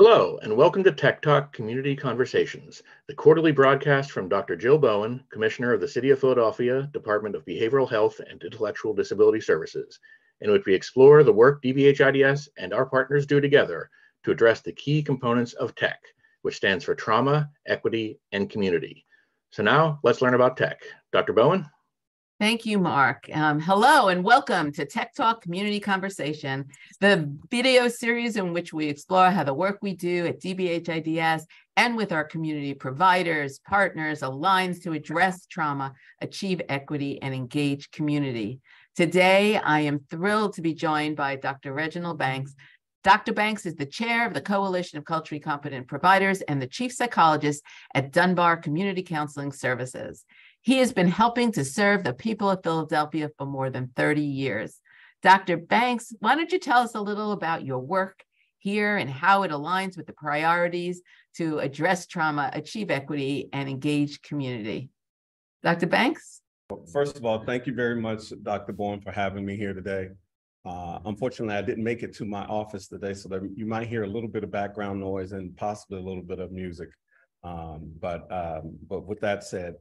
Hello, and welcome to TEC Talk Community Conversations, the quarterly broadcast from Dr. Jill Bowen, Commissioner of the City of Philadelphia Department of Behavioral Health and Intellectual Disability Services, in which we explore the work DBHIDS and our partners do together to address the key components of TEC, which stands for Trauma, Equity, and Community. So now let's learn about TEC. Dr. Bowen? Thank you, Mark. Um, hello and welcome to TEC Talk Community Conversation, the video series in which we explore how the work we do at DBHIDS and with our community providers, partners aligns to address trauma, achieve equity, and engage community. Today, I am thrilled to be joined by Dr. Reginald Banks. Dr. Banks is the chair of the Coalition of Culturally Competent Providers and the chief psychologist at Dunbar Community Counseling Services. He has been helping to serve the people of Philadelphia for more than 30 years. Dr. Banks, why don't you tell us a little about your work here and how it aligns with the priorities to address trauma, achieve equity, and engage community? Dr. Banks? First of all, thank you very much, Dr. Bowen, for having me here today. Uh, unfortunately, I didn't make it to my office today, so that you might hear a little bit of background noise and possibly a little bit of music. Um, but um, but with that said,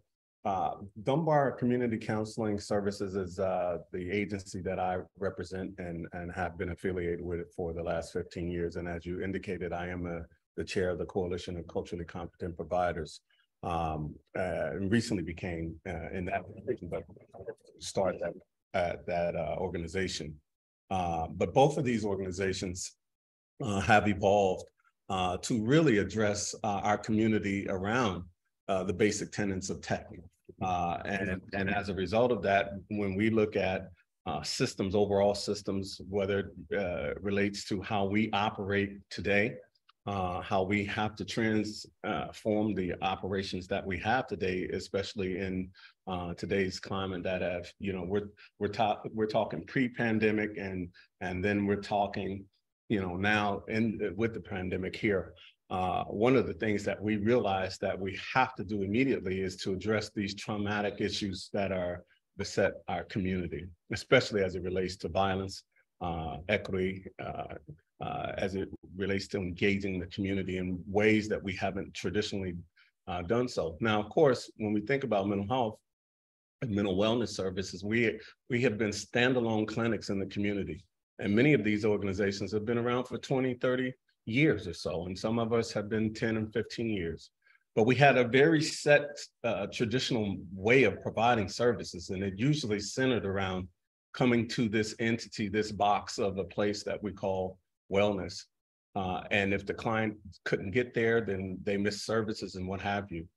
uh, Dunbar Community Counseling Services is uh, the agency that I represent and, and have been affiliated with for the last 15 years. And as you indicated, I am a, the chair of the Coalition of Culturally Competent Providers. Um, uh, and recently became uh, in that position, but start that, that uh, organization. Uh, but both of these organizations have evolved to really address our community around uh, the basic tenets of TEC. Uh, and, and as a result of that, when we look at uh, systems, overall systems, whether it uh, relates to how we operate today, uh, how we have to transform the operations that we have today, especially in uh, today's climate that have, you know, we're, we're, ta- we're talking pre-pandemic and, and then we're talking, you know, now in, with the pandemic here uh, one of the things that we realized that we have to do immediately is to address these traumatic issues that are beset our community, especially as it relates to violence, uh, equity, uh, uh as it relates to engaging the community in ways that we haven't traditionally uh, done so. Now, of course, when we think about mental health and mental wellness services, we, we have been standalone clinics in the community. And many of these organizations have been around for 20, 30, years or so, and some of us have been 10 and 15 years. But we had a very set uh, traditional way of providing services, and it usually centered around coming to this entity, this box of a place that we call wellness. Uh, and if the client couldn't get there, then they miss services and what have you.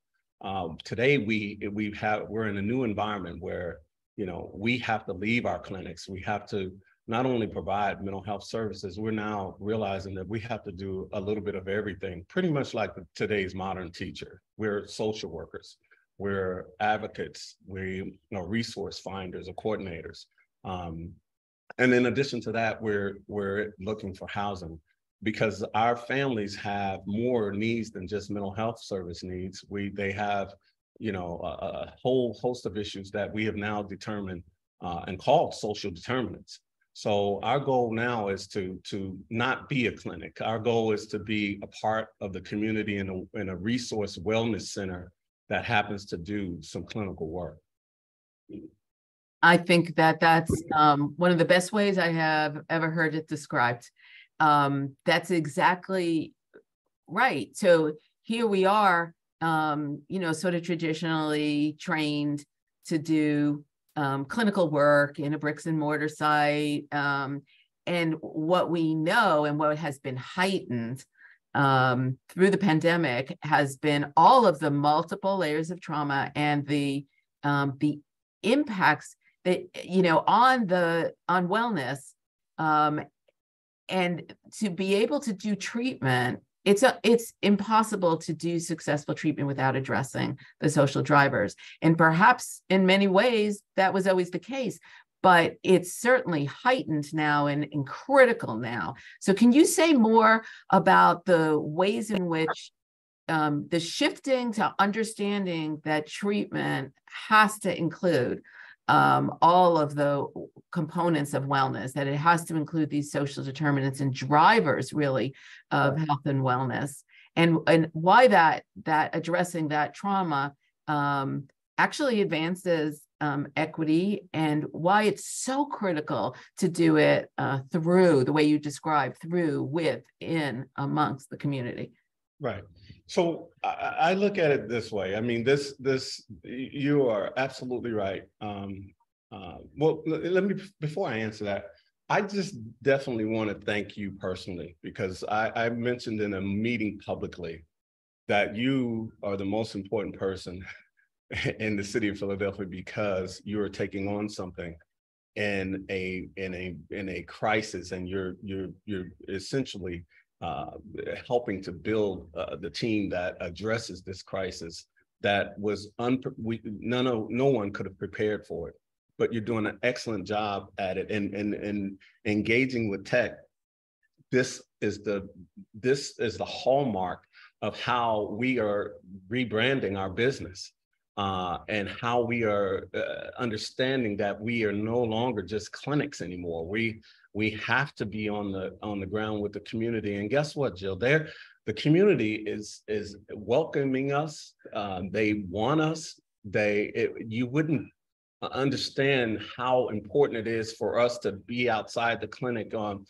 Um, today, we we have we're in a new environment where you know we have to leave our clinics. We have to not only provide mental health services, we're now realizing that we have to do a little bit of everything, pretty much like today's modern teacher. We're social workers, we're advocates, we know, resource finders or coordinators. Um, and in addition to that, we're we're looking for housing because our families have more needs than just mental health service needs. We they have you know a, a whole host of issues that we have now determined uh, and called social determinants. So our goal now is to to not be a clinic. Our goal is to be a part of the community in a, in a resource wellness center that happens to do some clinical work. I think that that's um, one of the best ways I have ever heard it described. Um, that's exactly right. So here we are, um, you know, sort of traditionally trained to do um, clinical work in a bricks and mortar site. Um, and what we know and what has been heightened um, through the pandemic has been all of the multiple layers of trauma and the um, the impacts that you know on the on wellness um, and to be able to do treatment it's a, it's impossible to do successful treatment without addressing the social drivers. And perhaps in many ways that was always the case but it's certainly heightened now and, and critical now. So can you say more about the ways in which um, the shifting to understanding that treatment has to include um, all of the components of wellness, that it has to include these social determinants and drivers really of health and wellness. And, and why that that addressing that trauma um, actually advances um, equity and why it's so critical to do it uh, through the way you describe through with in amongst the community. Right so I, look at it this way. I mean this this you are absolutely right. Um, uh, well let me before i answer that i just definitely want to thank you personally because I, I mentioned in a meeting publicly that you are the most important person in the city of Philadelphia because you are taking on something in a in a in a crisis and you're you're you're essentially uh, helping to build uh, the team that addresses this crisis that was we none of no one could have prepared for it but you're doing an excellent job at it and and and engaging with TEC this is the this is the hallmark of how we are rebranding our business uh, and how we are uh, understanding that we are no longer just clinics anymore. We we have to be on the on the ground with the community. And guess what, Jill? There, the community is is welcoming us. Uh, they want us. They it, you wouldn't understand how important it is for us to be outside the clinic on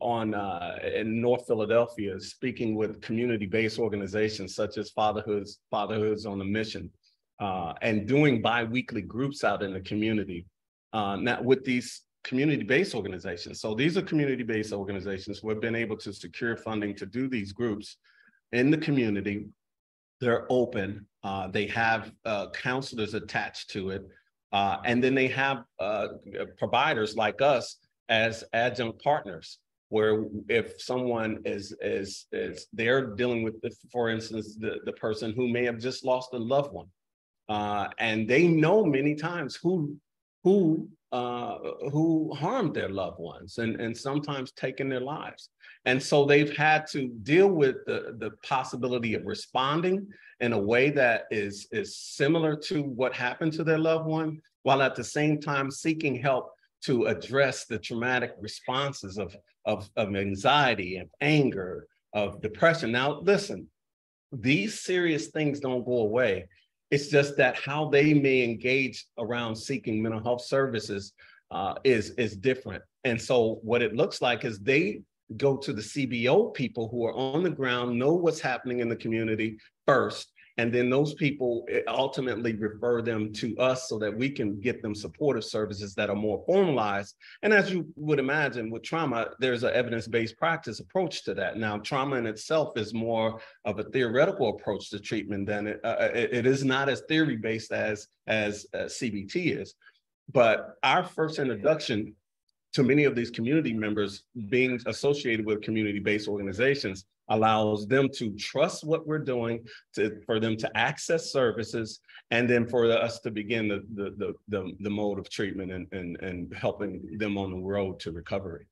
on uh, in North Philadelphia, speaking with community-based organizations such as Fatherhoods Fatherhoods on a Mission uh, and doing biweekly groups out in the community uh, now with these community-based organizations. So these are community-based organizations. We've been able to secure funding to do these groups in the community. They're open. Uh, they have uh, counselors attached to it. Uh, and then they have uh, providers like us as adjunct partners where if someone is is is they're dealing with the, for instance the, the person who may have just lost a loved one uh, and they know many times who who uh, who harmed their loved ones and, and sometimes taken their lives. And so they've had to deal with the, the possibility of responding in a way that is, is similar to what happened to their loved one, while at the same time seeking help to address the traumatic responses of, of, of anxiety, of anger, of depression. Now, listen, these serious things don't go away it's just that how they may engage around seeking mental health services uh, is is different. And so what it looks like is they go to the CBO people who are on the ground, know what's happening in the community first, and then those people eh, ultimately refer them to us so that we can get them supportive services that are more formalized. And as you would imagine with trauma, there's an evidence-based practice approach to that. Now, trauma in itself is more of a theoretical approach to treatment than it, uh, it, it is not as theory-based as, as uh, CBT is. But our first introduction to many of these community members being associated with community-based organizations allows them to trust what we're doing, to, for them to access services, and then for us to begin the, the, the, the, the mode of treatment and, and, and helping them on the road to recovery.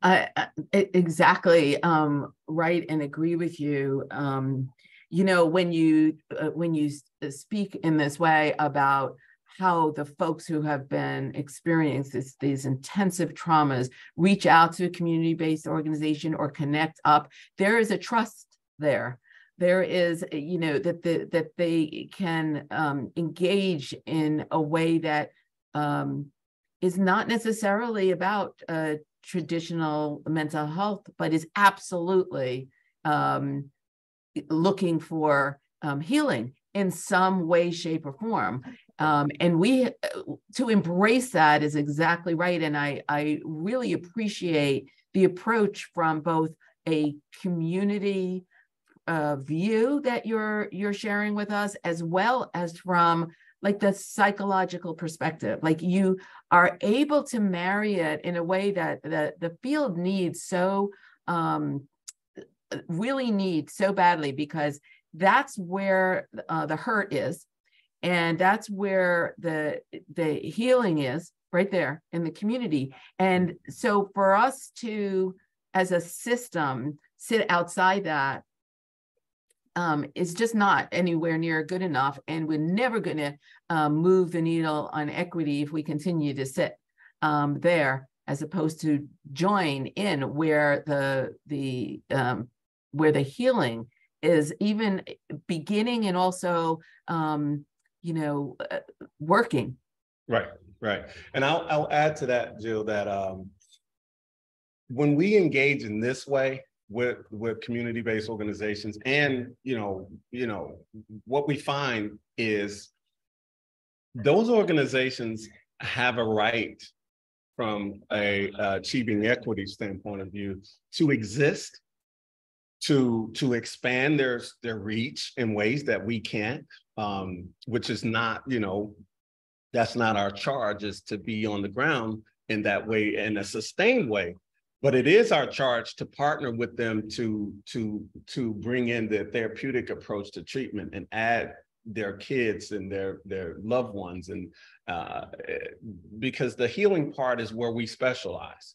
I, I exactly um, right and agree with you. Um, you know, when you uh, when you speak in this way about how the folks who have been experiencing these intensive traumas reach out to a community-based organization or connect up. There is a trust there. There is you know that the, that they can um, engage in a way that um, is not necessarily about uh, traditional mental health but is absolutely um, looking for um, healing in some way shape or form um, and we to embrace that is exactly right and i i really appreciate the approach from both a community uh, view that you're you're sharing with us as well as from like the psychological perspective. Like you are able to marry it in a way that the, the field needs so um, really needs so badly because that's where uh, the hurt is and that's where the the healing is right there in the community. And so for us to as a system sit outside that um, is just not anywhere near good enough, and we're never going to um, move the needle on equity if we continue to sit um, there as opposed to join in where the the um, where the healing is even beginning and also um, you know uh, working. Right, right, and I'll I'll add to that, Jill, that um, when we engage in this way with with community-based organizations, and you know, you know, what we find is those organizations have a right from a uh, achieving equity standpoint of view to exist to to expand their their reach in ways that we can't um, which is not you know that's not our charge is to be on the ground in that way in a sustained way. But it is our charge to partner with them to to to bring in the therapeutic approach to treatment and add their kids and their their loved ones. And uh, because the healing part is where we specialize.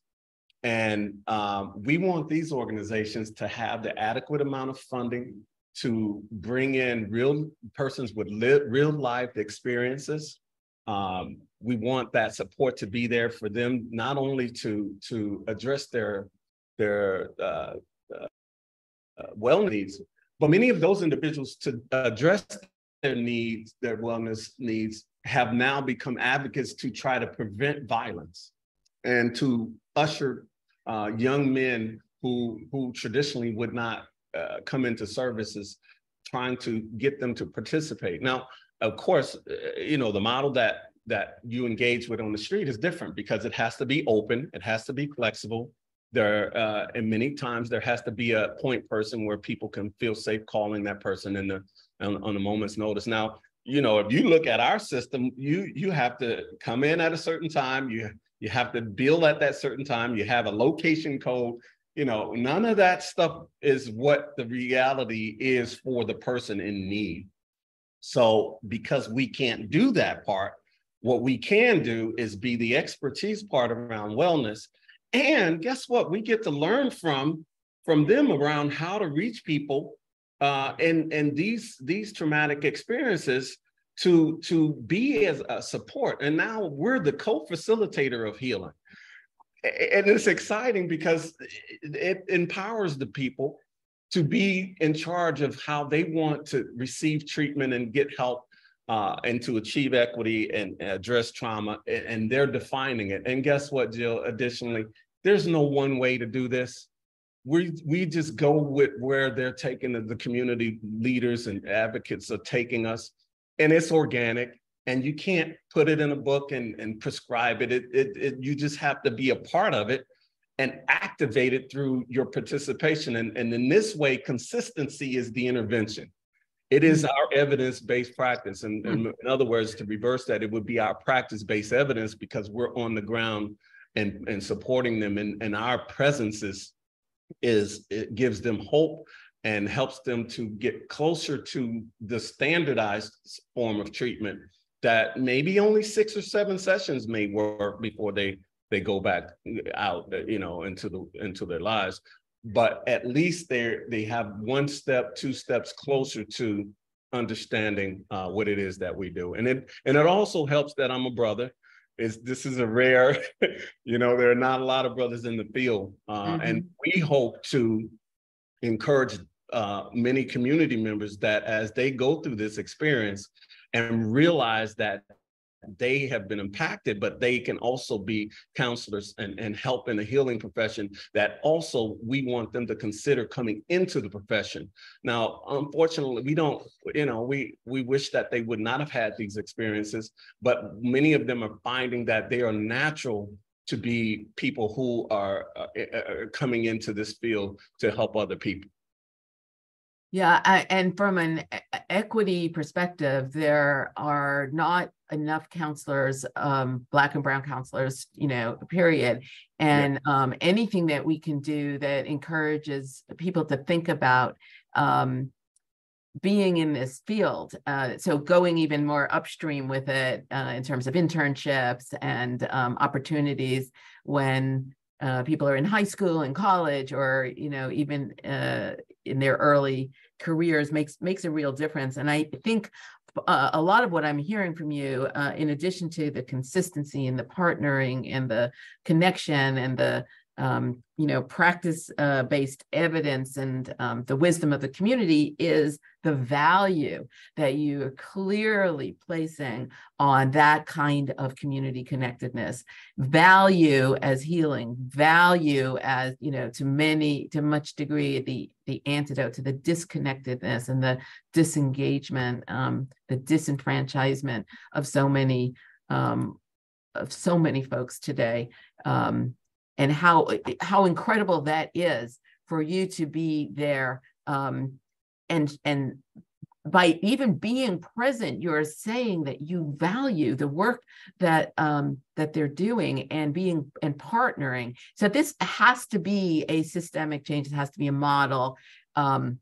And um, we want these organizations to have the adequate amount of funding to bring in real persons with li- real life experiences. Um, we want that support to be there for them not only to to address their their uh, uh, uh well needs but many of those individuals to address their needs, their wellness needs, have now become advocates to try to prevent violence and to usher uh, young men who who traditionally would not uh, come into services, trying to get them to participate. Now, of course, uh, you know the model that that you engage with on the street is different because it has to be open, it has to be flexible. There, uh, and many times there has to be a point person where people can feel safe calling that person in the on, on a moment's notice. Now, you know, if you look at our system, you you have to come in at a certain time. You you have to bill at that certain time. You have a location code. You know, none of that stuff is what the reality is for the person in need. So, because we can't do that part, what we can do is be the expertise part around wellness. And guess what? We get to learn from from them around how to reach people uh, and and these these traumatic experiences to to be as a support and now we're the co-facilitator of healing and it's exciting because it empowers the people to be in charge of how they want to receive treatment and get help uh, and to achieve equity and address trauma and they're defining it. And guess what jill? Additionally there's no one way to do this. We we just go with where they're taking the, the community leaders and advocates are taking us and it's organic and you can't put it in a book and, and prescribe it. It, it, it you just have to be a part of it and activate it through your participation. And, and in this way consistency is the intervention. It is mm-hmm. our evidence-based practice. And, and mm. in other words to reverse that it would be our practice-based evidence because we're on the ground and, and supporting them. And, and our presence is is it gives them hope and helps them to get closer to the standardized form of treatment that maybe only six or seven sessions may work before they they go back out you know into the into their lives but at least they they have one step two steps closer to understanding uh, what it is that we do and it and it also helps that i'm a brother is this is a rare, you know, there are not a lot of brothers in the field. Uh, mm-hmm. And we hope to encourage uh, many community members that as they go through this experience and realize that they have been impacted, but they can also be counselors and, and help in the healing profession that also we want them to consider coming into the profession. Now, unfortunately, we don't, you know, we we wish that they would not have had these experiences, but many of them are finding that they are natural to be people who are uh, uh, coming into this field to help other people. Yeah, I, and from an equity perspective, there are not enough counselors, um, Black and Brown counselors, you know, period. And yeah. um, anything that we can do that encourages people to think about um, being in this field. Uh, so going even more upstream with it uh, in terms of internships and um, opportunities when uh, people are in high school and college or you know even uh, in their early careers makes makes a real difference. And I think uh, a lot of what I'm hearing from you, uh, in addition to the consistency and the partnering and the connection and the um, you know, practice-based uh, evidence and um, the wisdom of the community is the value that you are clearly placing on that kind of community connectedness, value as healing, value as you know, to many, to much degree, the the antidote to the disconnectedness and the disengagement, um, the disenfranchisement of so many um, of so many folks today. Um, and how how incredible that is for you to be there um, and and by even being present you're saying that you value the work that um, that they're doing and being and partnering. So this has to be a systemic change. It has to be a model um,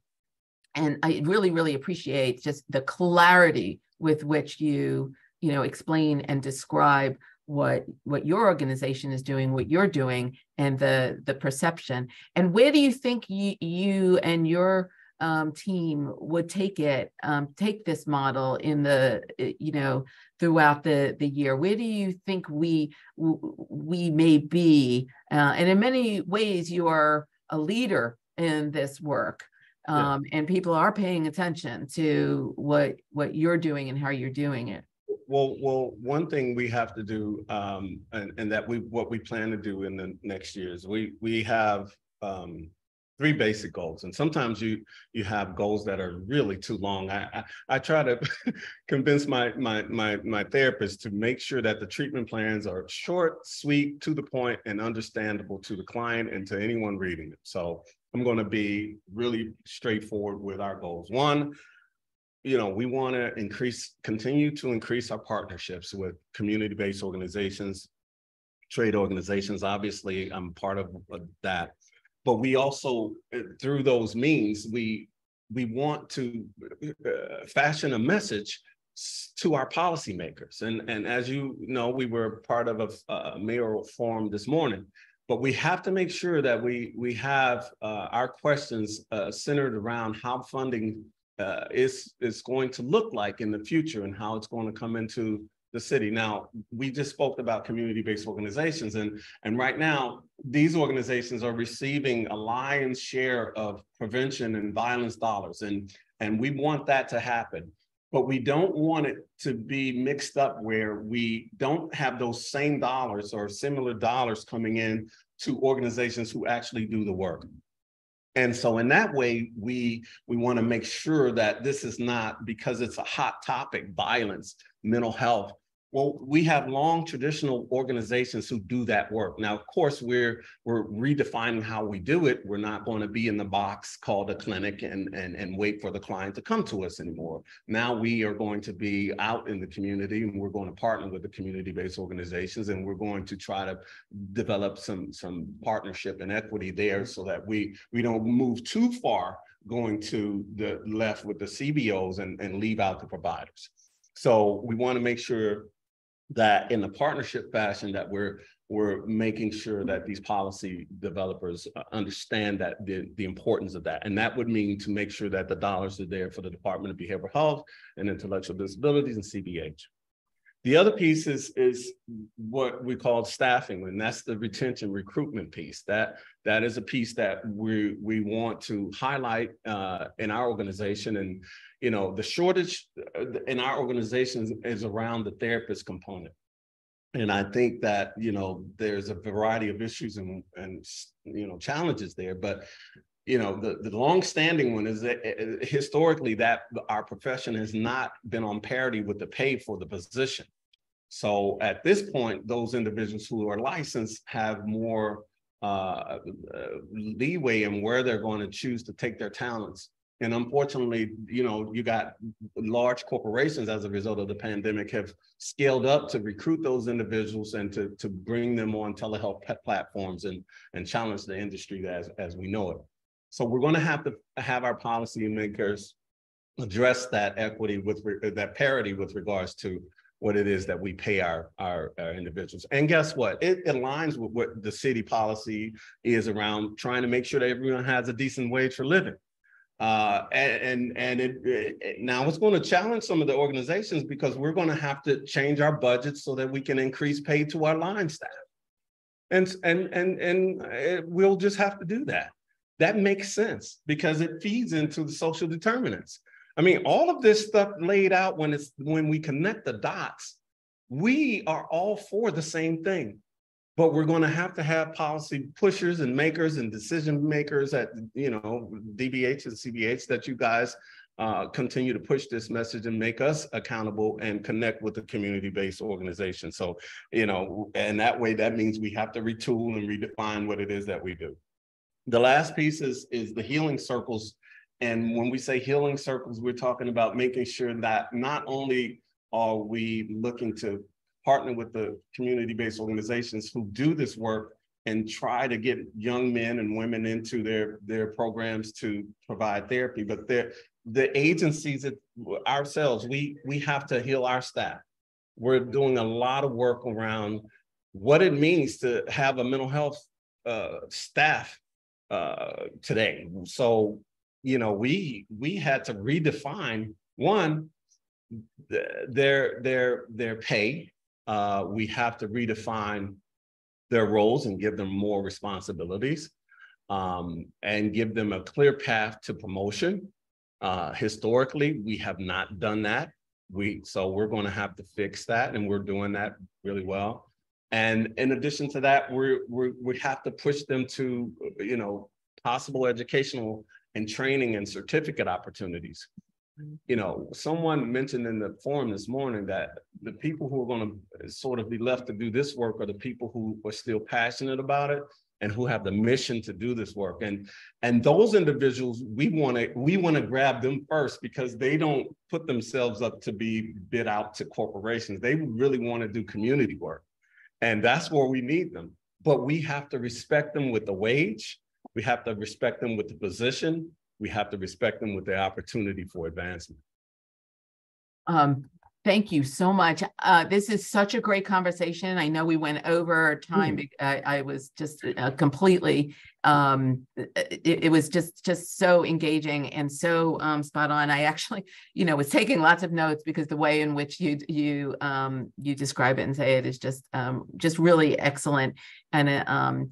and i really really appreciate just the clarity with which you you know explain and describe what what your organization is doing what you're doing and the the perception. And where do you think you, you and your um, team would take it um, take this model in the you know throughout the the year? Where do you think we we may be? Uh, and in many ways you are a leader in this work um, yeah. and people are paying attention to what what you're doing and how you're doing it well, well, one thing we have to do, um, and, and that we what we plan to do in the next years, we we have um, three basic goals, and sometimes you you have goals that are really too long. I I, I try to convince my my my my therapist to make sure that the treatment plans are short, sweet, to the point, and understandable to the client and to anyone reading it. So I'm going to be really straightforward with our goals. One you know, we want to increase, continue to increase our partnerships with community-based organizations, trade organizations. Obviously, I'm part of that. But we also, uh, through those means, we we want to uh, fashion a message to our policymakers. And, and as you know, we were part of a, a mayoral forum this morning, but we have to make sure that we, we have uh, our questions uh, centered around how funding uh, is is going to look like in the future and how it's going to come into the city. Now, we just spoke about community-based organizations, and and right now these organizations are receiving a lion's share of prevention and violence dollars, and and we want that to happen. But we don't want it to be mixed up where we don't have those same dollars or similar dollars coming in to organizations who actually do the work. And so in that way, we we want to make sure that this is not because it's a hot topic, violence, mental health, well, we have long traditional organizations who do that work. Now, of course, we're we're redefining how we do it. We're not going to be in the box called a clinic and, and, and wait for the client to come to us anymore. Now we are going to be out in the community and we're going to partner with the community-based organizations and we're going to try to develop some, some partnership and equity there so that we, we don't move too far going to the left with the CBOs and, and leave out the providers. So we want to make sure that in the partnership fashion that we're we're making sure that these policy developers uh, understand that the, the importance of that. And that would mean to make sure that the dollars are there for the Department of Behavioral Health and Intellectual Disabilities and CBH. The other piece is, is what we call staffing, and that's the retention recruitment piece. That that is a piece that we we want to highlight uh, in our organization. And you know, the shortage uh, in our organization is around the therapist component. And I think that you know there's a variety of issues and and you know challenges there, but you know the, the long-standing one is that uh, historically that our profession has not been on parity with the pay for the position so at this point those individuals who are licensed have more uh, uh leeway in where they're going to choose to take their talents. And unfortunately you know you got large corporations as a result of the pandemic have scaled up to recruit those individuals and to, to bring them on telehealth platforms and, and challenge the industry as, as we know it. So we're going to have to have our policymakers address that equity with that parity with regards to what it is that we pay our, our, our individuals. And guess what? It, aligns with what the city policy is around trying to make sure that everyone has a decent wage for living. Uh, and and it, it, now it's going to challenge some of the organizations because we're going to have to change our budgets so that we can increase pay to our line staff, and and and and it, we'll just have to do that. That makes sense because it feeds into the social determinants. I mean, all of this stuff laid out when it's when we connect the dots, we are all for the same thing but we're going to have to have policy pushers and makers and decision makers at you know DBH and CBH that you guys uh, continue to push this message and make us accountable and connect with the community-based organization. So, you know, and that way that means we have to retool and redefine what it is that we do. The last piece is, is the healing circles. And when we say healing circles, we're talking about making sure that not only are we looking to partner with the community-based organizations who do this work and try to get young men and women into their, their programs to provide therapy. But the agencies that ourselves, we, we have to heal our staff. We're doing a lot of work around what it means to have a mental health uh, staff uh, today. So, you know, we we had to redefine one their their their pay uh, we have to redefine their roles and give them more responsibilities um, and give them a clear path to promotion. Uh, historically, we have not done that. We so we're going to have to fix that, and we're doing that really well. And in addition to that, we we we have to push them to you know possible educational and training and certificate opportunities mm-hmm. you know, someone mentioned in the forum this morning that the people who are going to sort of be left to do this work are the people who are still passionate about it and who have the mission to do this work. And and those individuals, we want to we want to grab them first because they don't put themselves up to be bid out to corporations. They really want to do community work. And that's where we need them. But we have to respect them with the wage. We have to respect them with the position we have to respect them with the opportunity for advancement. Um, thank you so much. Uh, this is such a great conversation. I know we went over time. Mm. I, I, was just uh, completely, um, it, it, was just, just so engaging and so um, spot on. I actually, you know, was taking lots of notes because the way in which you, you, um, you describe it and say it is just, um, just really excellent. And uh, um,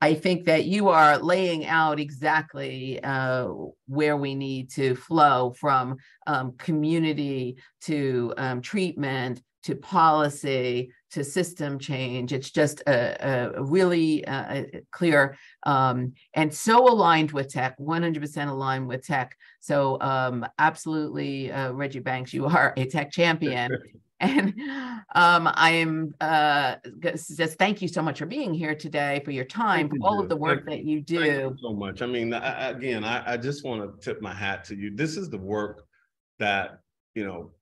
I think that you are laying out exactly uh, where we need to flow from um, community to um, treatment to policy to system change. It's just a, a really uh, clear um, and so aligned with TEC, 100% aligned with TEC. So um, absolutely, uh, Reggie Banks, you are a TEC champion. And um, I am uh, just thank you so much for being here today, for your time, for all of the work thank, that you do. You so much. I mean, I, again, I, I just want to tip my hat to you. This is the work that you know.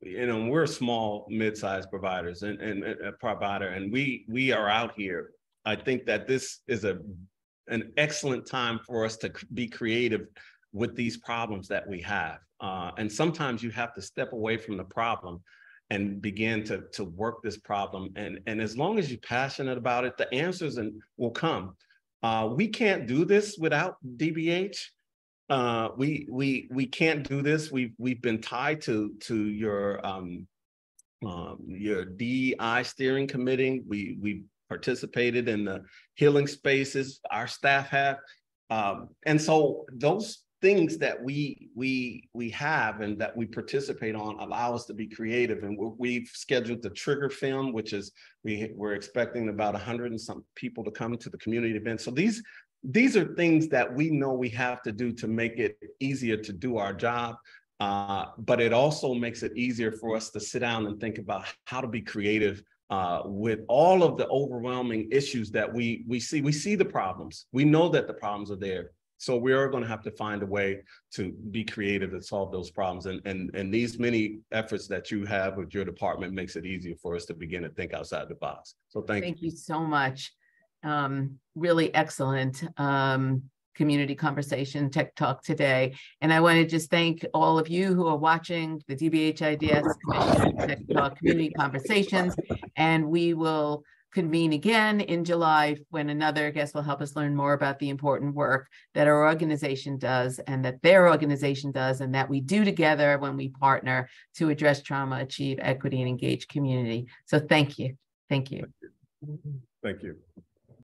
You know, we're small, mid-sized providers and, and, and a provider, and we we are out here. I think that this is a an excellent time for us to be creative with these problems that we have. Uh, and sometimes you have to step away from the problem and begin to, to work this problem. And, and as long as you're passionate about it, the answers and will come. Uh, we can't do this without DBH. Uh, we we we can't do this. We've we've been tied to to your um, um, your DEI steering committee. We we participated in the healing spaces. Our staff have, um, and so those things that we we we have and that we participate on allow us to be creative. And we've scheduled the trigger film which is we we're expecting about 100 and some people to come to the community event. So these these are things that we know we have to do to make it easier to do our job. Uh, but it also makes it easier for us to sit down and think about how to be creative uh, with all of the overwhelming issues that we we see. We see the problems. We know that the problems are there so we are going to have to find a way to be creative and solve those problems. And, and, and these many efforts that you have with your department makes it easier for us to begin to think outside the box. So thank, thank you. you so much. Um, really excellent um, community conversation, TEC Talk today. And I want to just thank all of you who are watching the DBH IDS Commission TEC Talk Community Conversations. And we will convene again in July when another guest will help us learn more about the important work that our organization does and that their organization does and that we do together when we partner to address trauma, achieve equity, and engage community. So thank you. Thank you. Thank you.